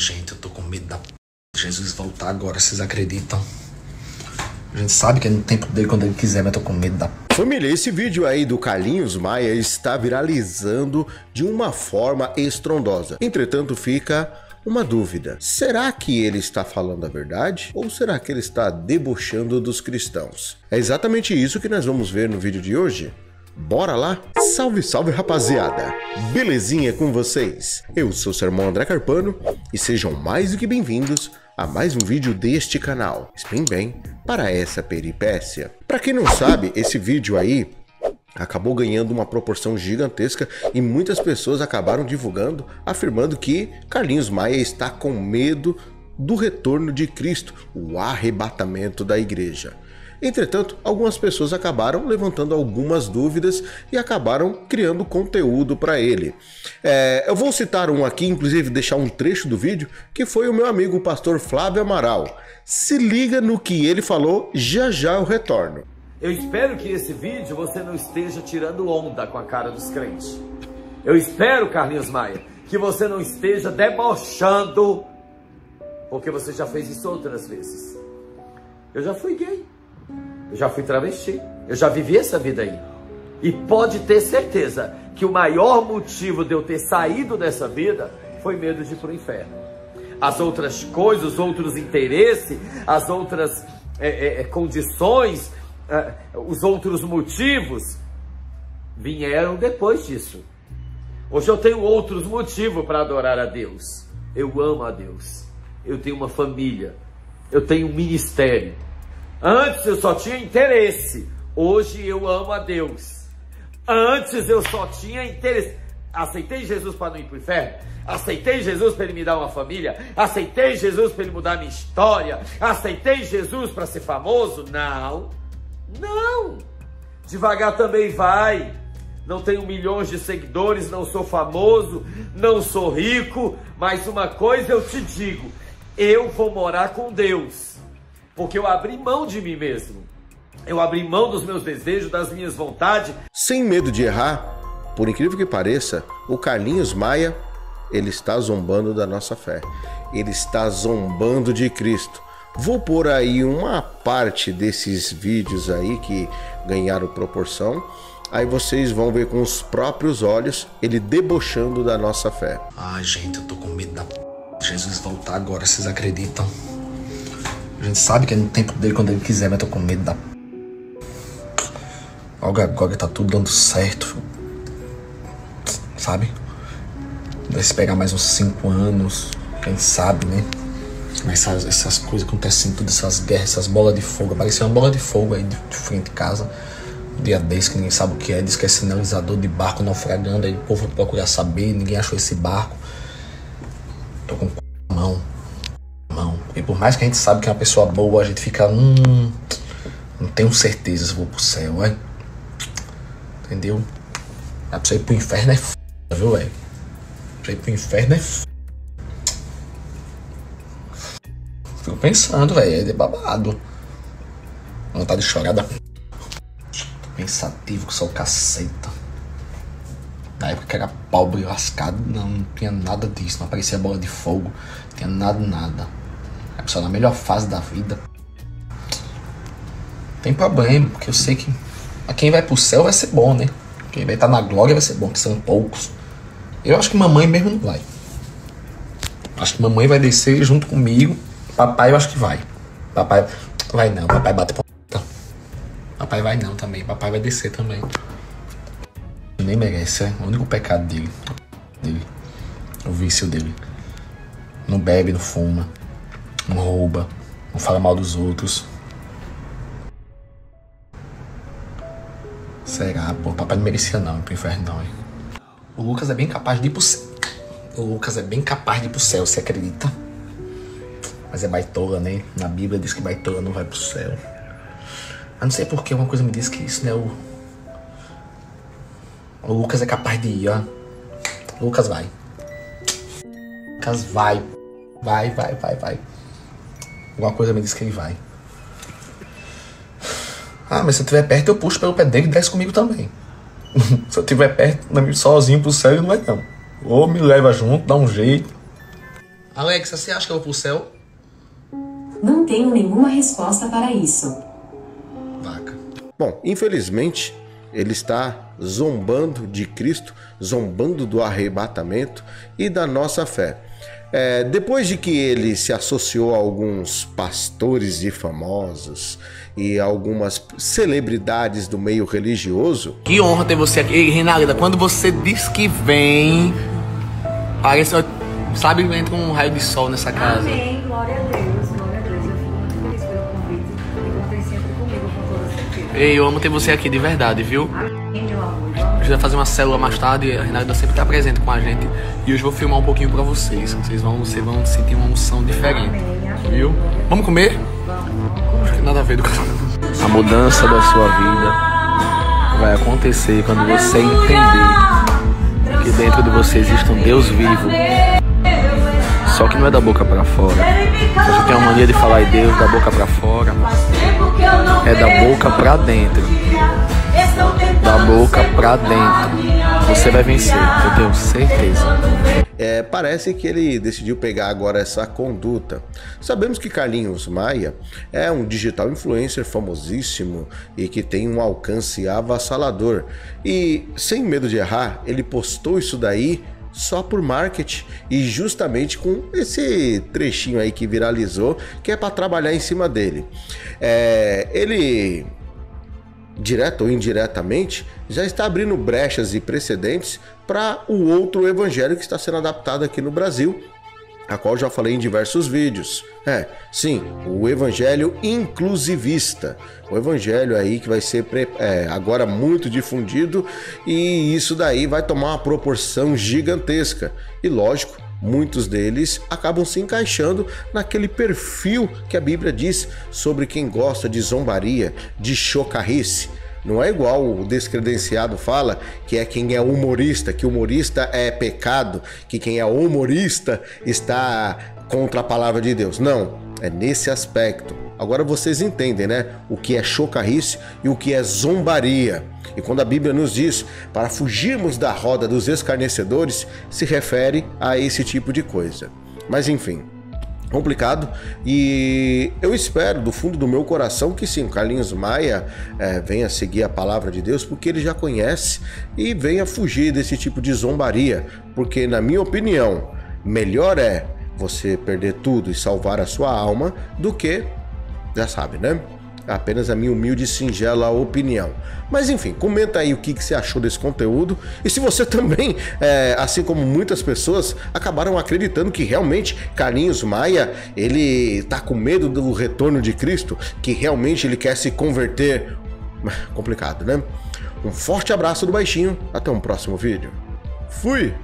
gente, eu tô com medo da p... Jesus voltar agora, vocês acreditam? A gente sabe que é no tempo dele quando ele quiser, mas eu tô com medo da p... Família, esse vídeo aí do Carlinhos Maia está viralizando de uma forma estrondosa. Entretanto, fica uma dúvida: será que ele está falando a verdade ou será que ele está debochando dos cristãos? É exatamente isso que nós vamos ver no vídeo de hoje. Bora lá? Salve, salve rapaziada! Belezinha com vocês? Eu sou o seu irmão André Carpano e sejam mais do que bem-vindos a mais um vídeo deste canal. Esperem bem para essa peripécia. Para quem não sabe, esse vídeo aí acabou ganhando uma proporção gigantesca e muitas pessoas acabaram divulgando, afirmando que Carlinhos Maia está com medo do retorno de Cristo, o arrebatamento da igreja. Entretanto, algumas pessoas acabaram levantando algumas dúvidas e acabaram criando conteúdo para ele. É, eu vou citar um aqui, inclusive deixar um trecho do vídeo, que foi o meu amigo o pastor Flávio Amaral. Se liga no que ele falou, já já eu retorno. Eu espero que esse vídeo você não esteja tirando onda com a cara dos crentes. Eu espero, Carlinhos Maia, que você não esteja debochando, porque você já fez isso outras vezes. Eu já fui gay, eu já fui travesti, eu já vivi essa vida aí. E pode ter certeza que o maior motivo de eu ter saído dessa vida foi medo de ir para o inferno. As outras coisas, os outros interesses, as outras é, é, condições, é, os outros motivos vieram depois disso. Hoje eu tenho outros motivos para adorar a Deus. Eu amo a Deus. Eu tenho uma família. Eu tenho um ministério. Antes eu só tinha interesse. Hoje eu amo a Deus. Antes eu só tinha interesse. Aceitei Jesus para não ir para o inferno? Aceitei Jesus para ele me dar uma família? Aceitei Jesus para ele mudar minha história? Aceitei Jesus para ser famoso? Não. Não! Devagar também vai. Não tenho milhões de seguidores, não sou famoso, não sou rico, mas uma coisa eu te digo: eu vou morar com Deus, porque eu abri mão de mim mesmo. Eu abri mão dos meus desejos, das minhas vontades. Sem medo de errar, por incrível que pareça, o Carlinhos Maia, ele está zombando da nossa fé. Ele está zombando de Cristo. Vou pôr aí uma parte desses vídeos aí que ganharam proporção. Aí vocês vão ver com os próprios olhos ele debochando da nossa fé. Ai, gente, eu tô com medo da p... Jesus voltar agora, vocês acreditam? A gente sabe que é no tempo dele quando ele quiser, mas tô com medo da. Logo agora tá tudo dando certo. Sabe? Vai se pegar mais uns 5 anos, quem sabe, né? Mas essas, essas coisas acontecem, todas essas guerras, essas bolas de fogo. Apareceu uma bola de fogo aí de, de frente de casa. Dia desse que ninguém sabe o que é. Diz que é sinalizador de barco naufragando. Aí o povo procurar saber, ninguém achou esse barco. Tô com mais que a gente sabe que é uma pessoa boa, a gente fica. Hum, não tenho certeza se vou pro céu, hein? Entendeu? É pra você ir pro inferno é f, viu, velho? Pra ir pro inferno é f. Fico pensando, velho, é babado. Vontade de chorar da. Tô pensativo que sou caceta. Na época que era pobre lascado, não, não tinha nada disso, não aparecia bola de fogo, não tinha nada, nada. A pessoa na melhor fase da vida. Tem problema, porque eu sei que a quem vai pro céu vai ser bom, né? Quem vai estar na glória vai ser bom, que são poucos. Eu acho que mamãe mesmo não vai. Acho que mamãe vai descer junto comigo Papai eu acho que vai. Papai vai não, papai bate ponta. Papai vai não também, papai vai descer também. Nem merece, é o único pecado dele. dele. O vício dele. Não bebe, não fuma, não rouba, não fala mal dos outros. Será, pô, papai não merecia não ir pro inferno não, hein? O Lucas é bem capaz de ir pro céu. O Lucas é bem capaz de ir pro céu, você acredita? Mas é baitola, né? Na Bíblia diz que baitola não vai pro céu. Eu não sei porque uma coisa me diz que isso, né? O, o Lucas é capaz de ir, ó. O Lucas vai. Lucas vai. Vai, vai, vai, vai. Alguma coisa me diz que ele vai. Ah, mas se eu estiver perto, eu puxo pelo pé dele e desce comigo também. se eu estiver perto, sozinho pro céu, ele não vai não. Ou me leva junto, dá um jeito. Alexa, você acha que eu vou pro céu? Não tenho nenhuma resposta para isso. Vaca. Bom, infelizmente, ele está zombando de Cristo, zombando do arrebatamento e da nossa fé. É, depois de que ele se associou a alguns pastores e famosos e algumas celebridades do meio religioso. Que honra ter você aqui. Ei, Renalda, quando você diz que vem, parece, sabe, entra um raio de sol nessa casa. Amém, glória a Deus, glória a Deus. Eu fico muito feliz pelo convite e contem sempre comigo com toda certeza. Ei, eu amo ter você aqui de verdade, viu? Amém, meu amor. Vai fazer uma célula mais tarde a Renalda sempre tá presente com a gente. E hoje eu vou filmar um pouquinho pra vocês. Vocês vão, vocês vão sentir uma unção diferente. Viu? Vamos comer? Acho que nada a ver do A mudança da sua vida vai acontecer quando você entender que dentro de você existe um Deus vivo. Só que não é da boca pra fora. Você tem uma mania de falar em Deus da boca pra fora. É da boca pra dentro. Boca pra dentro. Você vai vencer, eu tenho certeza. É, parece que ele decidiu pegar agora essa conduta. Sabemos que Carlinhos Maia é um digital influencer famosíssimo e que tem um alcance avassalador. E sem medo de errar, ele postou isso daí só por marketing e justamente com esse trechinho aí que viralizou, que é para trabalhar em cima dele. É, ele direto ou indiretamente, já está abrindo brechas e precedentes para o outro evangelho que está sendo adaptado aqui no Brasil, a qual já falei em diversos vídeos. É, sim, o evangelho inclusivista. O evangelho aí que vai ser é, agora muito difundido e isso daí vai tomar uma proporção gigantesca. E lógico, muitos deles acabam se encaixando naquele perfil que a Bíblia diz sobre quem gosta de zombaria, de chocarrice. Não é igual o descredenciado fala, que é quem é humorista, que humorista é pecado, que quem é humorista está contra a palavra de Deus. Não, é nesse aspecto. Agora vocês entendem, né? O que é chocarrice e o que é zombaria. E quando a Bíblia nos diz para fugirmos da roda dos escarnecedores, se refere a esse tipo de coisa. Mas enfim, complicado e eu espero do fundo do meu coração que sim, Carlinhos Maia é, venha seguir a palavra de Deus porque ele já conhece e venha fugir desse tipo de zombaria, porque na minha opinião, melhor é você perder tudo e salvar a sua alma do que, já sabe, né? apenas a minha humilde e singela opinião. Mas enfim, comenta aí o que, que você achou desse conteúdo e se você também, é, assim como muitas pessoas, acabaram acreditando que realmente Carlinhos Maia ele tá com medo do retorno de Cristo, que realmente ele quer se converter. Complicado, né? Um forte abraço do baixinho, até um próximo vídeo. Fui!